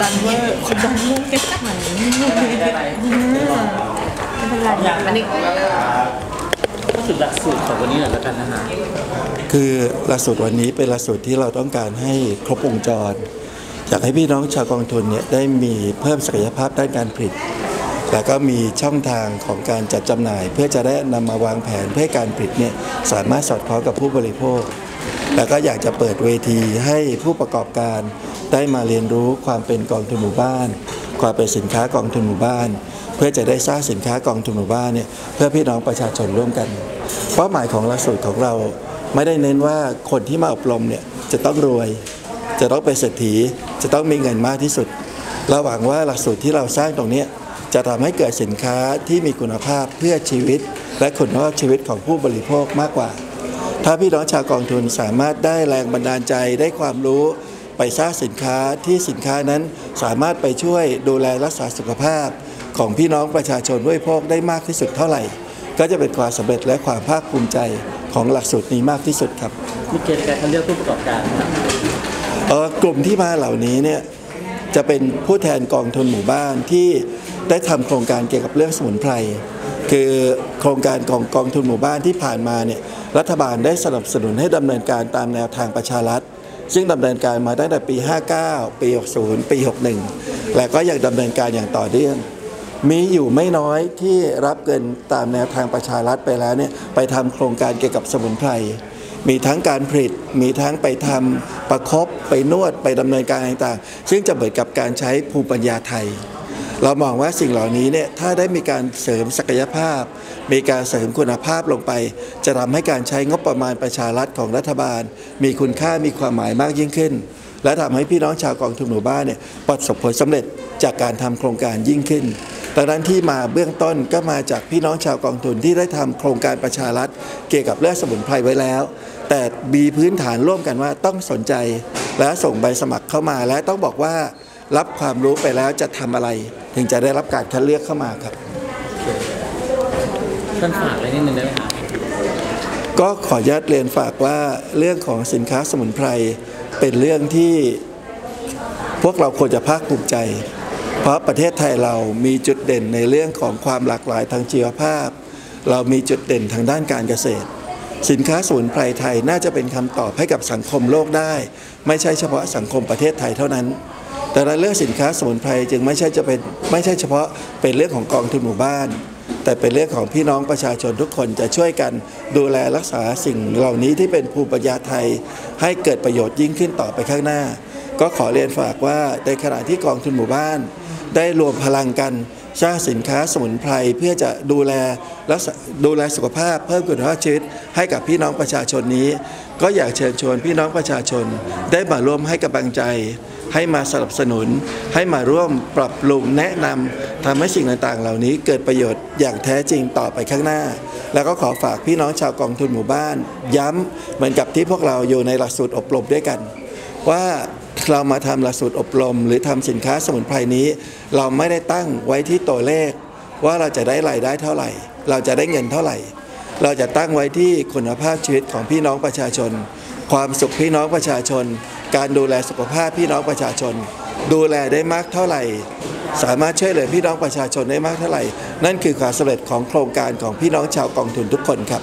ดันเวอร์คนดันเวอร์แกจักไหนไม่เป็นไรอันนี้ก็สุดหลักสูตรของวันนี้หน่อยแล้วกันนะฮะคือหลักสูตรวันนี้เป็นหลักสูตรที่เราต้องการให้ครบวงจร อยากให้พี่น้องชาวกองทุนเนี่ยได้มีเพิ่มศักยภาพด้านการผลิต แล้วก็มีช่องทางของการจัดจำหน่าย เพื่อจะได้นำมาวางแผนเพื่อให้การผลิตเนี่ยสามารถสอดคล้องกับผู้บริโภค แล้วก็อยากจะเปิดเวทีให้ผู้ประกอบการ ได้มาเรียนรู้ความเป็นกองทุนหมู่บ้าน ความเป็นสินค้ากองทุนหมู่บ้าน เพื่อจะได้สร้างสินค้ากองทุนหมู่บ้านเนี่ยเพื่อพี่น้องประชาชนร่วมกัน เป้าหมายของหลักสูตรของเราไม่ได้เน้นว่าคนที่มาอบรมเนี่ยจะต้องรวย จะต้องเป็นเศรษฐีจะต้องมีเงินมากที่สุดเราหวังว่าหลักสูตรที่เราสร้างตรงนี้จะทำให้เกิดสินค้าที่มีคุณภาพเพื่อชีวิต และคุณภาพชีวิตของผู้บริโภคมากกว่า ถ้าพี่น้องชาวกองทุนสามารถได้แรงบันดาลใจได้ความรู้ ไปสร้างสินค้าที่สินค้านั้นสามารถไปช่วยดูแลรักษาสุขภาพ ของพี่น้องประชาชนด้วยพวกได้มากที่สุดเท่าไหร่ ก็จะเป็นความสำเร็จและความภาคภูมิใจของหลักสูตรนี้มากที่สุดครับมีเกณฑ์การคัดเลือกผู้ประกอบการนะครับเอ่อกลุ่มที่มาเหล่านี้เนี่ยจะเป็นผู้แทนกองทุนหมู่บ้านที่ได้ทำโครงการเกี่ยวกับเรื่องสมุนไพรคือโครงการของกองทุนหมู่บ้านที่ผ่านมาเนี่ยรัฐบาลได้สนับสนุนให้ดำเนินการตามแนวทางประชารัฐ ซึ่งดำเนินการมาตั้งแต่ปี 59 ปี 60 ปี 61 และก็ยังดำเนินการอย่างต่อเนื่อง มีอยู่ไม่น้อยที่รับเงินตามแนวทางประชารัฐไปแล้วเนี่ยไปทำโครงการเกี่ยวกับสมุนไพรมีทั้งการผลิต มีทั้งไปทำประคบไปนวดไปดำเนินการต่างๆ ซึ่งจะเหมือนกับการใช้ภูมิปัญญาไทย เรามองว่าสิ่งเหล่านี้เนี่ยถ้าได้มีการเสริมศักยภาพ มีการเสริมคุณภาพลงไป จะทำให้การใช้งบประมาณประชารัฐของรัฐบาล มีคุณค่ามีความหมายมากยิ่งขึ้น และทำให้พี่น้องชาวกองทุนหมู่บ้านเนี่ยประสบผลสำเร็จจากการทำโครงการยิ่งขึ้นดังนั้นที่มาเบื้องต้นก็มาจากพี่น้องชาวกองทุนที่ได้ทำโครงการประชารัฐ เกี่ยวกับเรื่องสมุนไพรไว้แล้ว แต่มีพื้นฐานร่วมกันว่าต้องสนใจและส่งใบสมัครเข้ามาและต้องบอกว่ารับความรู้ไปแล้วจะทำอะไร ถึงจะได้รับการคัดเลือกเข้ามาครับท่านฝากอะไรนิดนึงได้ไหมครับก็ขออนุญาตเรียนฝากว่าเรื่องของสินค้าสมุนไพรเป็นเรื่องที่พวกเราควรจะภาคภูมิใจ เพราะประเทศไทยเรามีจุดเด่นในเรื่องของความหลากหลายทางชีวภาพ เรามีจุดเด่นทางด้านการเกษตร สินค้าสมุนไพรไทยน่าจะเป็นคำตอบให้กับสังคมโลกได้ ไม่ใช่เฉพาะสังคมประเทศไทยเท่านั้น แต่ในเรื่องสินค้าสมุนไพรจึงไม่ใช่จะเป็นไม่ใช่เฉพาะเป็นเรื่องของกองทุนหมู่บ้าน แต่เป็นเรื่องของพี่น้องประชาชนทุกคนจะช่วยกันดูแลรักษาสิ่งเหล่านี้ที่เป็นภูมิปัญญาไทย ให้เกิดประโยชน์ยิ่งขึ้นต่อไปข้างหน้า ก็ขอเรียนฝากว่าในขณะที่กองทุนหมู่บ้าน ได้รวมพลังกันสร้างสินค้าสมุนไพรเพื่อจะดูแลรักษาดูแลสุขภาพเพิ่มคุณภาพชีวิตให้กับพี่น้องประชาชนนี้ ก็อยากเชิญชวนพี่น้องประชาชนได้มาร่วมให้กำลังใจ ให้มาสนับสนุน ให้มาร่วมปรับปรุงแนะนำทำให้สิ่งต่างๆ เหล่านี้เกิดประโยชน์อย่างแท้จริงต่อไปข้างหน้า แล้วก็ขอฝากพี่น้องชาวกองทุนหมู่บ้าน ย้ำเหมือนกับที่พวกเราอยู่ในหลักสูตรอบรมด้วยกัน ว่าเรามาทำหลักสูตรอบรม หรือทำสินค้าสมุนไพรนี้ เราไม่ได้ตั้งไว้ที่ตัวเลข ว่าเราจะได้รายได้เท่าไหร่ เราจะได้เงินเท่าไหร่ เราจะตั้งไว้ที่คุณภาพชีวิตของพี่น้องประชาชน ความสุขพี่น้องประชาชน การดูแลสุขภาพพี่น้องประชาชน ดูแลได้มากเท่าไหร่ สามารถช่วยเหลือพี่น้องประชาชนได้มากเท่าไหร่ นั่นคือความสำเร็จของโครงการของพี่น้องชาวกองทุนทุกคนครับ